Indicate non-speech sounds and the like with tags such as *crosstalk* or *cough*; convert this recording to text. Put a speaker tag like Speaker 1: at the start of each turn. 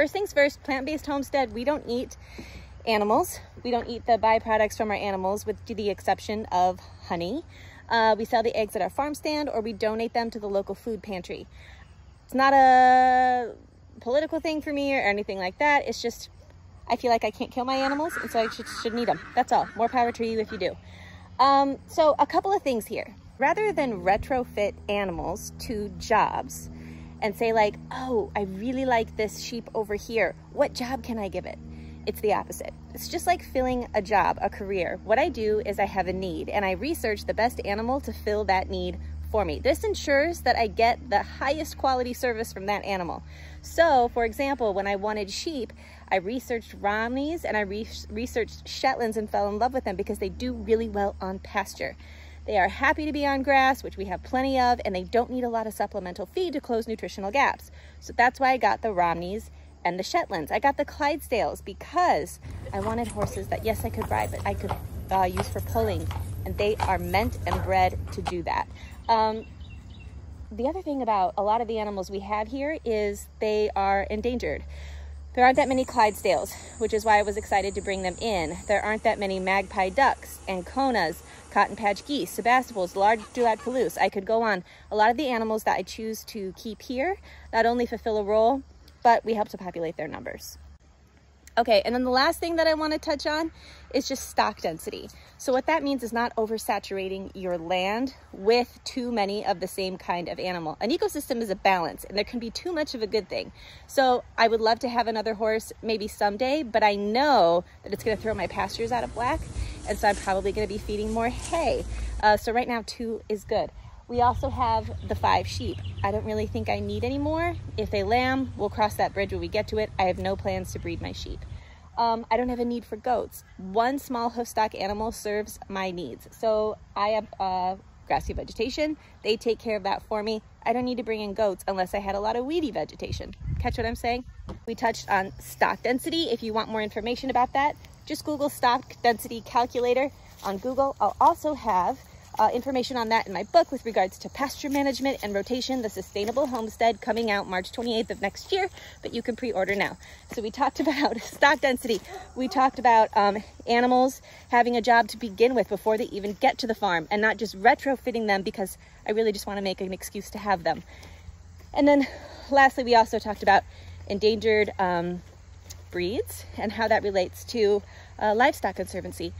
Speaker 1: first things first, plant-based homestead, we don't eat animals. We don't eat the byproducts from our animals with the exception of honey. Uh, we sell the eggs at our farm stand or we donate them to the local food pantry. It's not a political thing for me or anything like that. It's just, I feel like I can't kill my animals and so I should, shouldn't eat them. That's all. More power to you if you do. Um, so a couple of things here. Rather than retrofit animals to jobs and say like, oh, I really like this sheep over here. What job can I give it? It's the opposite. It's just like filling a job, a career. What I do is I have a need and I research the best animal to fill that need for me. This ensures that I get the highest quality service from that animal. So, for example, when I wanted sheep, I researched Romneys and I re researched Shetlands and fell in love with them because they do really well on pasture. They are happy to be on grass, which we have plenty of, and they don't need a lot of supplemental feed to close nutritional gaps. So that's why I got the Romneys and the Shetlands. I got the Clydesdales because I wanted horses that, yes, I could ride, but I could uh, use for pulling. And they are meant and bred to do that. Um, the other thing about a lot of the animals we have here is they are endangered. There aren't that many Clydesdales, which is why I was excited to bring them in. There aren't that many magpie ducks, Anconas, cotton patch geese, Sebastopols, large Dewlap Toulouse. I could go on. A lot of the animals that I choose to keep here not only fulfill a role, but we help to populate their numbers. Okay, and then the last thing that I want to touch on is just stock density. So what that means is not oversaturating your land with too many of the same kind of animal. An ecosystem is a balance and there can be too much of a good thing. So I would love to have another horse maybe someday, but I know that it's going to throw my pastures out of whack. And so I'm probably going to be feeding more hay. Uh, so right now two is good. We also have the five sheep. I don't really think I need any more. If they lamb, we'll cross that bridge when we get to it. I have no plans to breed my sheep. Um, I don't have a need for goats. One small hoof stock animal serves my needs. So I have uh, grassy vegetation. They take care of that for me. I don't need to bring in goats unless I had a lot of weedy vegetation. Catch what I'm saying? We touched on stock density. If you want more information about that, just Google stock density calculator on Google. I'll also have uh, information on that in my book with regards to pasture management and rotation, the sustainable homestead coming out March 28th of next year, but you can pre-order now. So we talked *laughs* about stock density. We talked about um, animals having a job to begin with before they even get to the farm and not just retrofitting them because I really just want to make an excuse to have them. And then lastly, we also talked about endangered um, breeds and how that relates to uh, livestock conservancy.